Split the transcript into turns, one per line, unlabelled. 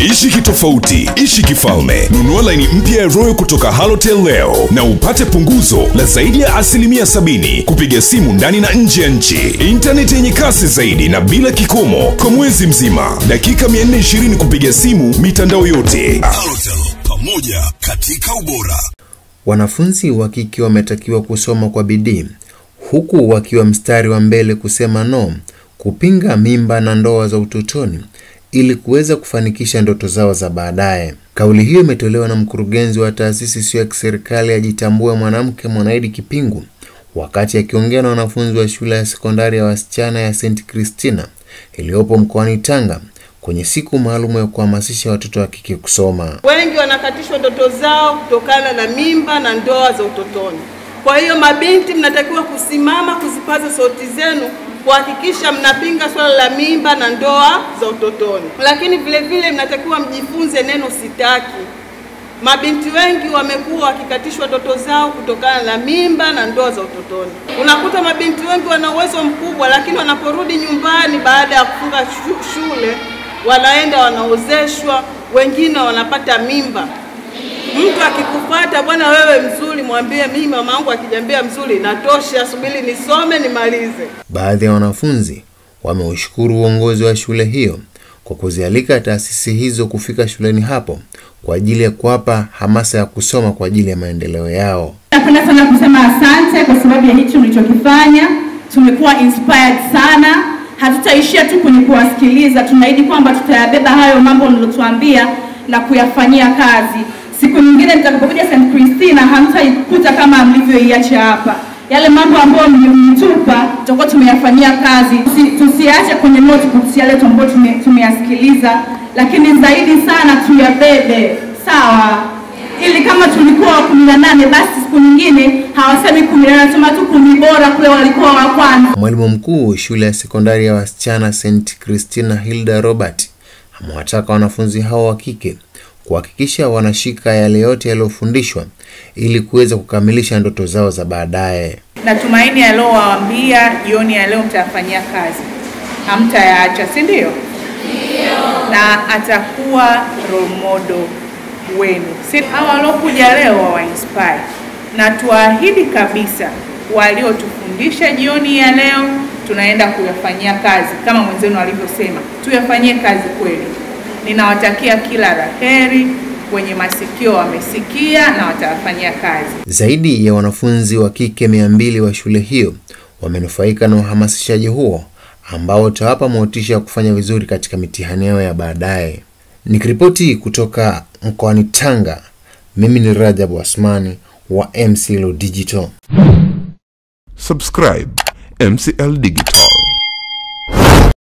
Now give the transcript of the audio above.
Ishi kitofauti, ishi kifalme. Nunua laini mpya ya Royal kutoka Halotel leo na upate punguzo la zaidi ya asilimia sabini kupiga simu ndani na nje ya nchi, intaneti yenye kasi zaidi na bila kikomo kwa mwezi mzima, dakika 420 kupiga simu mitandao yote.
Halotel, pamoja katika ubora.
Wanafunzi wa kike wametakiwa kusoma kwa bidii huku wakiwa mstari wa mbele kusema no, kupinga mimba na ndoa za utotoni ili kuweza kufanikisha ndoto zao za baadaye. Kauli hiyo imetolewa na mkurugenzi wa taasisi isiyo ya kiserikali Ajitambue Mwanamke Mwanaidi Kipingu wakati akiongea na wanafunzi wa shule ya sekondari ya wasichana ya St Christina iliyopo mkoani Tanga kwenye siku maalum ya kuhamasisha watoto wa kike kusoma.
Wengi wanakatishwa ndoto zao kutokana na mimba na ndoa za utotoni. Kwa hiyo mabinti, mnatakiwa kusimama kuzipaza sauti zenu kuhakikisha mnapinga swala la mimba na ndoa za utotoni, lakini vile vile mnatakiwa mjifunze neno sitaki. Mabinti wengi wamekuwa wakikatishwa ndoto zao kutokana na mimba na ndoa za utotoni. Unakuta mabinti wengi wana uwezo mkubwa, lakini wanaporudi nyumbani baada ya kufunga shule wanaenda wanaozeshwa, wengine wanapata mimba. Mtu akikufuata, bwana wewe mzuri, mwambie mimi mama yangu akijambia mzuri natosha, subiri nisome nimalize.
Baadhi ya wanafunzi wameushukuru uongozi wa shule hiyo kwa kuzialika taasisi hizo kufika shuleni hapo kwa ajili ya kuwapa hamasa ya kusoma kwa ajili ya maendeleo yao.
Napenda sana kusema asante kwa sababu ya hichi mlichokifanya. Tumekuwa inspired sana, hatutaishia tu kwenye kuwasikiliza. Tunaahidi kwamba tutayabeba hayo mambo mlilotuambia na kuyafanyia kazi. Siku nyingine nitakapokuja St. Christina hamtaikuta kama mlivyoiacha hapa. Yale mambo ambayo mlitupa tutakuwa tumeyafanyia kazi. Tusiache kwenye notebooks yale ambayo tume, tumeyasikiliza, lakini zaidi sana tuyabebe, sawa? ili kama tulikuwa wa kumi na nane basi siku nyingine hawasemi kumi na nane tu kumi bora kule walikuwa wa kwanza.
Mwalimu mkuu shule ya sekondari ya wasichana St Christina Hilda Robert amewataka wanafunzi hao wa kike kuhakikisha wanashika yale yote yaliyofundishwa ili kuweza kukamilisha ndoto zao za baadaye.
Natumaini aliowaambia jioni ya leo mtayafanyia kazi, hamtayaacha, si ndio? Na atakuwa role model wenu. Si hawa waliokuja leo wawa inspire, na tuahidi kabisa waliotufundisha jioni ya leo tunaenda kuyafanyia kazi kama mwenzenu alivyosema, tuyafanyie kazi kweli. Ninawatakia kila la heri, wenye masikio wamesikia na watawafanyia kazi.
Zaidi ya wanafunzi wa kike mia mbili wa shule hiyo wamenufaika na uhamasishaji huo ambao utawapa motisha ya kufanya vizuri katika mitihani yao ya baadaye. Nikiripoti kutoka mkoani Tanga, mimi ni Rajab Asmani wa MCL Digital.
Subscribe MCL Digital.